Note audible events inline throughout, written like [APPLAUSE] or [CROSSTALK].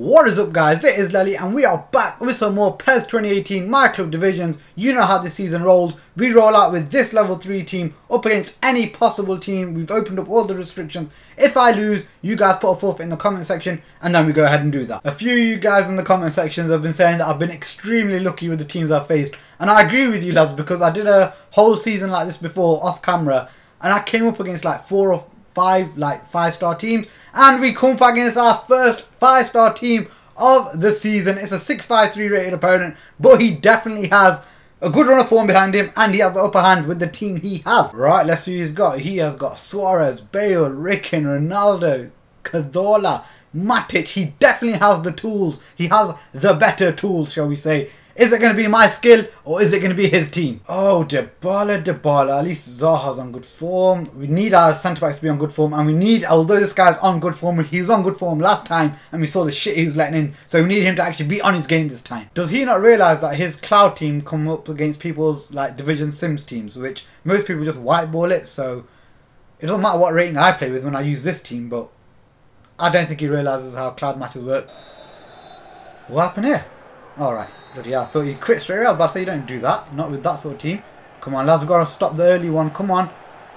What is up guys, it is Lelly and we are back with some more PES 2018 My Club Divisions. You know how this season rolls. We roll out with this level 3 team up against any possible team. We've opened up all the restrictions. If I lose, you guys put a forfeit in the comment section and then we go ahead and do that. A few of you guys in the comment sections have been saying that I've been extremely lucky with the teams I've faced. And I agree with you lads because I did a whole season like this before off camera and I came up against like four or five like five star teams. And we come back against our first five star team of the season. It's a 653 rated opponent but he definitely has a good run of form behind him and he has the upper hand with the team he has. Right let's see who he's got. He has got Suarez Bale Ricken Ronaldo Cazorla Matic. He definitely has the tools. He has the better tools shall we say is it going to be my skill or is it going to be his team? Oh, Dybala, Dybala. At least Zaha's on good form. We need our centre backs to be on good form. And we need, although this guy's on good form, he was on good form last time and we saw the shit he was letting in. So we need him to actually be on his game this time. Does he not realise that his cloud team come up against people's like Division Sims teams, which most people just whiteball it. So it doesn't matter what rating I play with when I use this team, but I don't think he realises how cloud matches work. What happened here? Alright. Bloody hell, I thought you'd quit straight away. I was about to say you don't do that. Not with that sort of team. Come on, lads. We've got to stop the early one. Come on.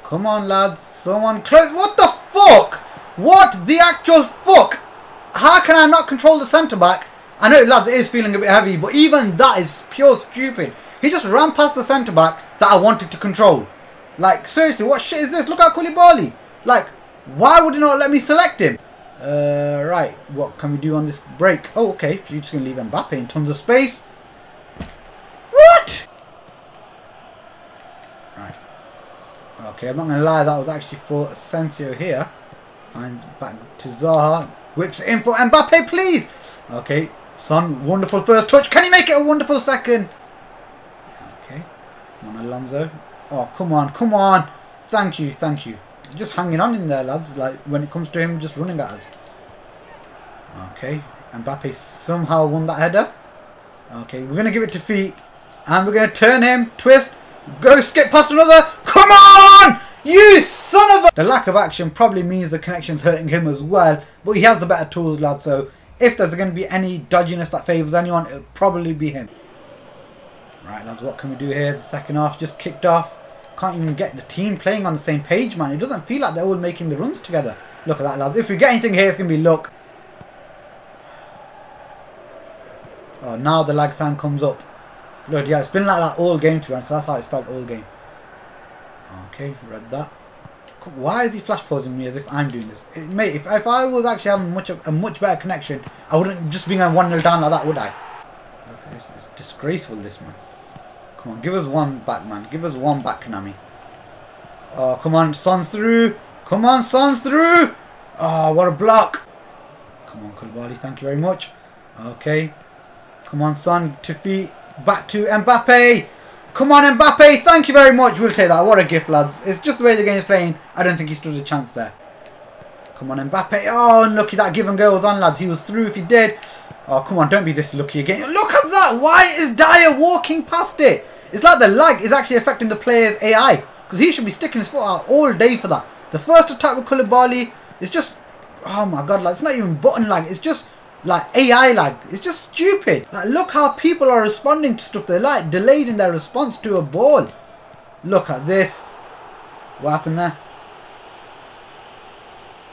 Come on, lads. Someone close. What the fuck? What the actual fuck? How can I not control the centre-back? I know, lads, it is feeling a bit heavy. But even that is pure stupid. He just ran past the centre-back that I wanted to control. Like, seriously, what shit is this? Look at Koulibaly. Like, why would he not let me select him? Uh, right, what can we do on this break? Oh, okay, if you're just going to leave Mbappe in tons of space. What? Right. Okay, I'm not going to lie, that was actually for Asensio here. Finds back to Zaha. Whips in for Mbappe, please! Okay, Son, wonderful first touch. Can he make it a wonderful second? Okay, come on, Alonso. Oh, come on, come on. Thank you, thank you just hanging on in there, lads. Like, when it comes to him just running at us. Okay. And Mbappe somehow won that header. Okay, we're going to give it to feet. And we're going to turn him, twist, go skip past another. Come on! You son of a... The lack of action probably means the connection's hurting him as well. But he has the better tools, lad. So if there's going to be any dodginess that favours anyone, it'll probably be him. Right, lads, what can we do here? The second half just kicked off can't even get the team playing on the same page, man. It doesn't feel like they're all making the runs together. Look at that, lads. If we get anything here, it's going to be luck. Oh, now the lag sign comes up. Bloody yeah, it's been like that all game, to be honest. That's how it's felt all game. Okay, read that. Why is he flash posing me as if I'm doing this? It, mate, if, if I was actually having much a much better connection, I wouldn't just be going 1-0 down like that, would I? Okay, it's, it's disgraceful, this, man. Come on, give us one back, man. Give us one back, Konami. Oh, come on, Son's through. Come on, Son's through. Oh, what a block. Come on, Koulibaly, thank you very much. Okay. Come on, Son, to feet. Back to Mbappe. Come on, Mbappe. Thank you very much. We'll take that. What a gift, lads. It's just the way the game is playing. I don't think he stood a chance there. Come on, Mbappe. Oh, unlucky that give and go was on, lads. He was through if he did. Oh, come on. Don't be this lucky again. Look at that. Why is Dier walking past it? It's like the lag is actually affecting the player's AI. Because he should be sticking his foot out all day for that. The first attack with Koulibaly is just... Oh my god, like, it's not even button lag. It's just like AI lag. It's just stupid. Like, look how people are responding to stuff. They're like delayed in their response to a ball. Look at this. What happened there?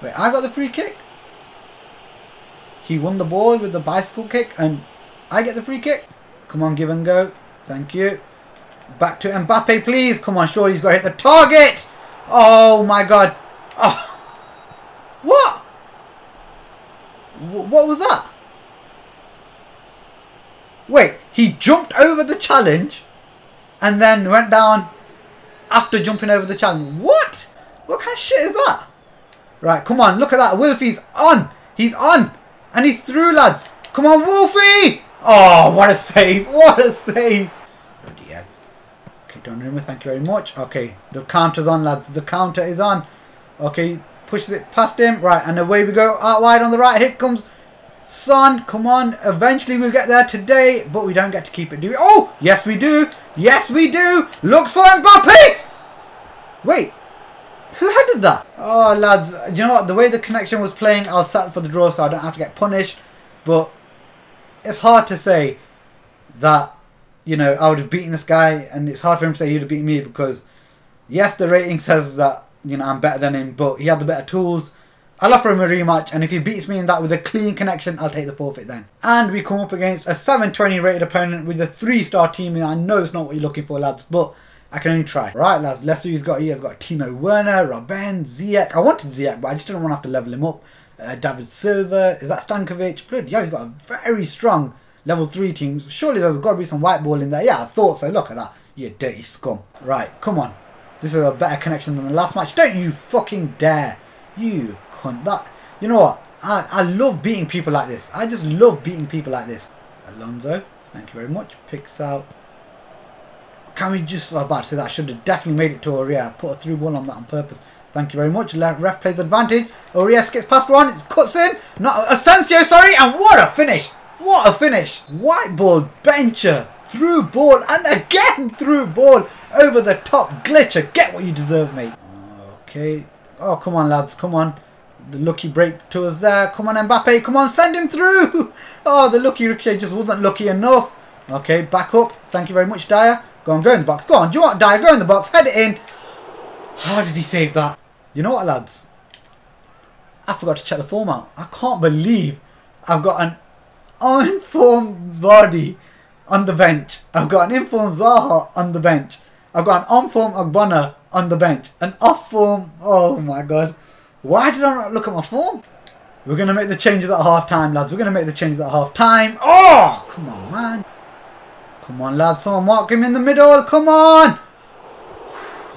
Wait, I got the free kick? He won the ball with the bicycle kick and I get the free kick? Come on, give and go. Thank you. Back to Mbappe, please. Come on, surely he's got to hit the target. Oh, my God. Oh. What? what was that? Wait, he jumped over the challenge and then went down after jumping over the challenge. What? What kind of shit is that? Right, come on, look at that. Wolfie's on. He's on. And he's through, lads. Come on, Wolfie. Oh, what a save. What a save. Okay, Donnarumma, thank you very much. Okay, the counter's on, lads. The counter is on. Okay, pushes it past him. Right, and away we go. Out wide on the right. Here comes Son. Come on. Eventually we'll get there today, but we don't get to keep it, do we? Oh, yes we do. Yes we do. Looks for Mbappe. Wait, who headed that? Oh, lads, you know what? The way the connection was playing, I'll settle for the draw so I don't have to get punished. But it's hard to say that you know I would have beaten this guy, and it's hard for him to say he'd have beaten me because yes, the rating says that you know I'm better than him, but he had the better tools. I'll offer him a rematch, and if he beats me in that with a clean connection, I'll take the forfeit then. And we come up against a 720 rated opponent with a three star team. And I know it's not what you're looking for, lads, but I can only try. Right, lads, let's see who's got here. He's got Timo Werner, Robben, Ziyech. I wanted Ziyech, but I just didn't want to have to level him up. Uh, David Silva, is that Stankovic? Bloody hell, he's got a very strong level 3 teams. Surely there's got to be some white ball in there. Yeah, I thought so. Look at that. You dirty scum. Right, come on. This is a better connection than the last match. Don't you fucking dare. You cunt. That, you know what? I, I love beating people like this. I just love beating people like this. Alonso, thank you very much. Picks out. Can we just, I was about to say that I should have definitely made it to Aurier. Put a through ball on that on purpose. Thank you very much. Ref plays advantage. Aurier skips past one. It cuts in. Not Asensio, sorry. And what a finish. What a finish. White ball, bencher, through ball, and again through ball over the top. Glitcher, get what you deserve, mate. Okay. Oh, come on, lads. Come on. The lucky break to us there. Come on, Mbappe. Come on, send him through. [LAUGHS] Oh, the lucky ricochet just wasn't lucky enough. Okay, back up. Thank you very much, Dier. Go on, go in the box. Go on, do you want Dier? Go in the box. Head it in. How did he save that? You know what, lads? I forgot to check the form out. I can't believe I've got an uninformed body on the bench. I've got an informed Zaha on the bench. I've got an unformed Ogbonna on the bench. An off form. Oh my god. Why did I not look at my form? We're going to make the changes at half time, lads. We're going to make the changes at half time. Oh, come on, man. Come on, lads. Someone mark him in the middle. Come on.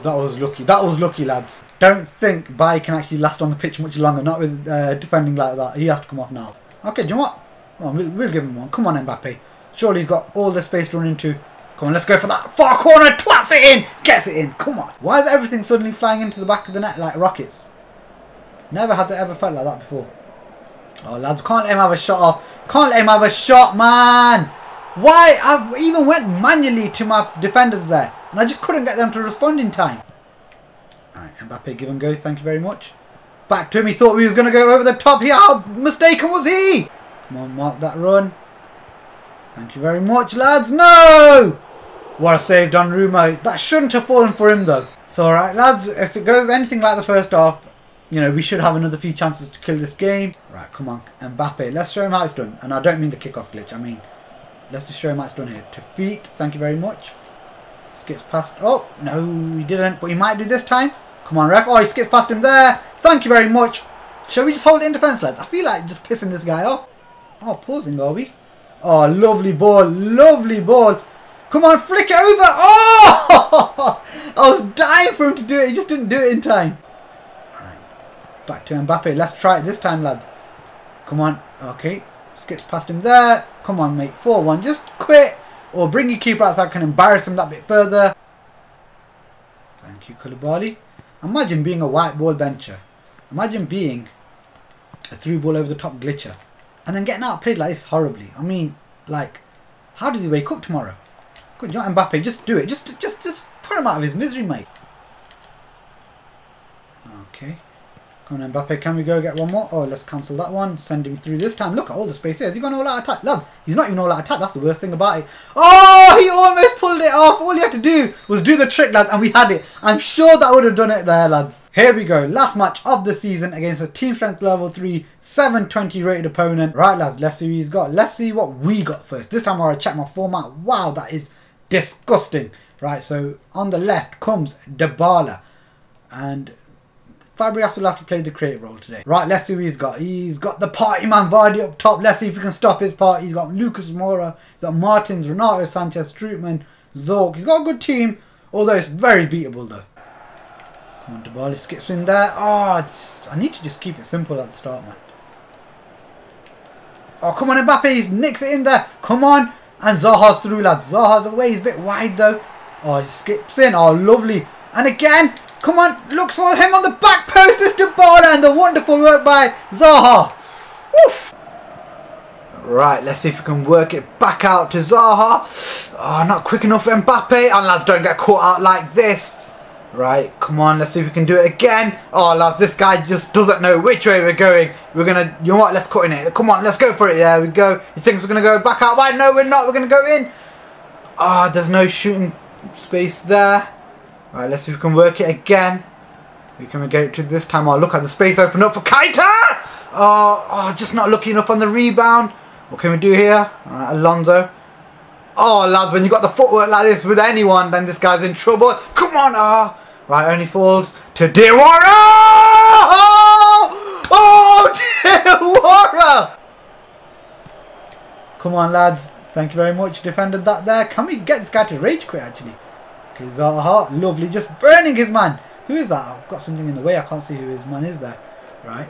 That was lucky. That was lucky, lads. Don't think Bai can actually last on the pitch much longer. Not with uh, defending like that. He has to come off now. Okay, do you know what? On, we'll, we'll give him one. Come on, Mbappe. Surely he's got all the space to run into. Come on, let's go for that far corner. Twats it in. Gets it in. Come on. Why is everything suddenly flying into the back of the net like rockets? Never had it ever felt like that before. Oh, lads, can't let him have a shot off. Can't let him have a shot, man. Why? I even went manually to my defenders there. And I just couldn't get them to respond in time. Alright, Mbappe, give and go. Thank you very much. Back to him. He thought we was going to go over the top here. How oh, mistaken was he? Come on, mark that run. Thank you very much, lads. No! What a save Donnarumma. That shouldn't have fallen for him, though. So, alright, lads, if it goes anything like the first half, you know, we should have another few chances to kill this game. Right, come on, Mbappe. Let's show him how it's done. And I don't mean the kickoff glitch. I mean, let's just show him how it's done here. To feet. Thank you very much. Skips past. Oh, no, he didn't. But he might do this time. Come on, ref. Oh, he skips past him there. Thank you very much. Shall we just hold it in defence, lads? I feel like just pissing this guy off. Oh, pausing, are we? Oh, lovely ball. Lovely ball. Come on, flick it over. Oh! [LAUGHS] I was dying for him to do it. He just didn't do it in time. Back to Mbappe. Let's try it this time, lads. Come on. Okay. Skips past him there. Come on, mate. 4-1. Just quit. Or bring your keeper outside. Can embarrass him that bit further. Thank you, Koulibaly. Imagine being a white ball bencher. Imagine being a through ball over the top glitcher. And then getting outplayed like this horribly. I mean, like, how does he wake up tomorrow? Good, you Mbappe, just do it. Just, just, just put him out of his misery, mate. Okay. On, Mbappe, can we go get one more? Oh, let's cancel that one. Send him through this time. Look at all the space here. Has got all out attack? Lads, he's not even all out attack. That's the worst thing about it. Oh, he almost pulled it off. All he had to do was do the trick, lads, and we had it. I'm sure that would have done it there, lads. Here we go. Last match of the season against a team strength level 3, 720 rated opponent. Right, lads, let's see who he's got. Let's see what we got first. This time I to check my format. Wow, that is disgusting. Right, so on the left comes Dybala. And Fabregas will have to play the creative role today. Right, let's see who he's got. He's got the party man Vardy up top. Let's see if we can stop his party. He's got Lucas Moura. He's got Martins, Renato Sanches, Strootman, Zorc. He's got a good team, although it's very beatable though. Come on, Dybala skips in there. Oh, just, I need to just keep it simple at the start, man. Oh, come on, Mbappe. He nicks it in there. Come on. And Zaha's through, lads. Zaha's away. He's a bit wide, though. Oh, he skips in. Oh, lovely. And again, Come on, looks for him on the back post. It's Dybala and the wonderful work by Zaha. Woof. Right, let's see if we can work it back out to Zaha. Oh, not quick enough Mbappe. And lads, don't get caught out like this. Right, come on, let's see if we can do it again. Oh, lads, this guy just doesn't know which way we're going. We're gonna, you know what, let's cut in it. Come on, let's go for it. There we go. He thinks we're gonna go back out wide. No, we're not. We're gonna go in. Ah, oh, there's no shooting space there. Right, let's see if we can work it again. We can get it to this time. Oh, look at the space open up for Keita! Oh, oh, just not lucky enough on the rebound. What can we do here? Alright, Alonso. Oh, lads, when you got the footwork like this with anyone, then this guy's in trouble. Come on. Oh. Right, only falls to Diawara! Oh, oh! [LAUGHS] Come on, lads. Thank you very much. Defended that there. Can we get this guy to rage quit, actually? Okay, Zaha, lovely. Just burning his man. Who is that? I've got something in the way. I can't see who his man is there. Right.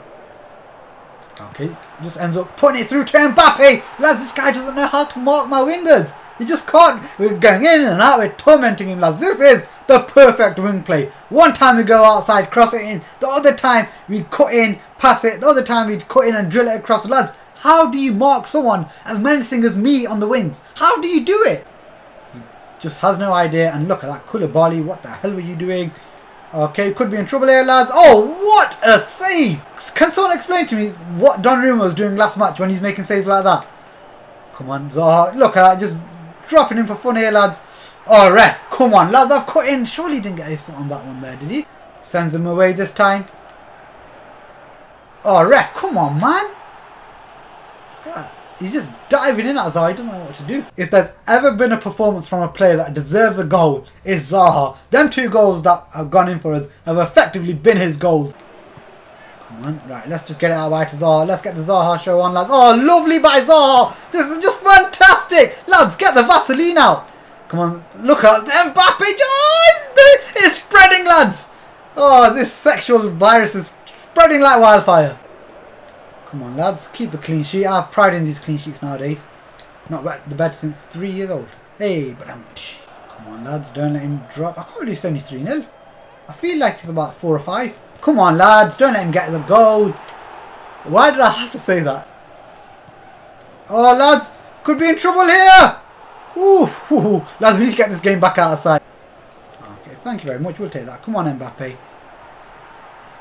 Okay. Just ends up putting it through to Mbappe. Lads, this guy doesn't know how to mark my wingers. He just can't. We're going in and out. We're tormenting him, lads. This is the perfect wing play. One time we go outside, cross it in. The other time we cut in, pass it. The other time we cut in and drill it across. Lads, how do you mark someone as menacing as me on the wings? How do you do it? Just has no idea. And look at that Koulibaly. What the hell were you doing? Okay, could be in trouble here, lads. Oh, what a save! Can someone explain to me what Donnarumma was doing last match when he's making saves like that? Come on, Zaha. Look at that. Just dropping him for fun here, lads. Oh, ref. Come on, lads. I've cut in. Surely he didn't get his foot on that one there, did he? Sends him away this time. Oh, ref. Come on, man. Look at that. He's just diving in at Zaha. He doesn't know what to do. If there's ever been a performance from a player that deserves a goal, it's Zaha. Them two goals that have gone in for us have effectively been his goals. Come on. Right, let's just get it out right to Zaha. Let's get the Zaha show on, lads. Oh, lovely by Zaha. This is just fantastic. Lads, get the Vaseline out. Come on. Look at Mbappe. Oh, it's, it's spreading, lads. Oh, this sexual virus is spreading like wildfire. Come on, lads. Keep a clean sheet. I have pride in these clean sheets nowadays. Not the bed since three years old. Hey, but um, come on, lads. Don't let him drop. I can't believe 73 0. I feel like it's about four or five. Come on, lads. Don't let him get the goal. Why did I have to say that? Oh, lads. Could be in trouble here. Ooh, ooh, lads, we need to get this game back outside. Okay, thank you very much. We'll take that. Come on, Mbappe.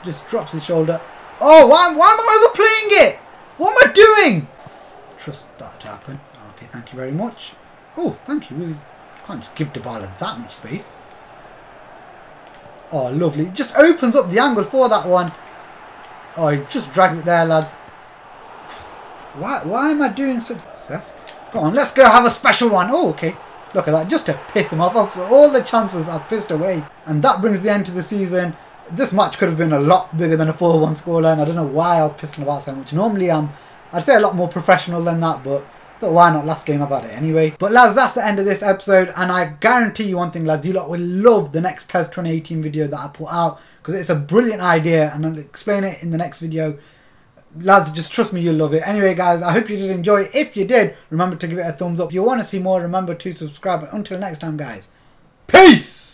Just drops his shoulder. Oh, why, why am I overplaying it? What am I doing? Trust that to happen. Okay, thank you very much. Oh, thank you. Really can't just give the ball that much space. Oh, lovely. It just opens up the angle for that one. Oh, he just drags it there, lads. Why, why am I doing such... Cesc? Go on, let's go have a special one. Oh, okay. Look at that, just to piss him off. All the chances I've pissed away. And that brings the end to the season this match could have been a lot bigger than a 4-1 scoreline. I don't know why I was pissing about so much. Normally I'm, I'd say a lot more professional than that, but thought why not last game had it anyway. But lads, that's the end of this episode, and I guarantee you one thing, lads, you lot will love the next PES 2018 video that I put out, because it's a brilliant idea, and I'll explain it in the next video. Lads, just trust me, you'll love it. Anyway, guys, I hope you did enjoy. If you did, remember to give it a thumbs up. If you want to see more, remember to subscribe. Until next time, guys, peace!